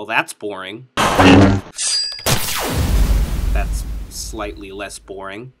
Well, that's boring. That's slightly less boring.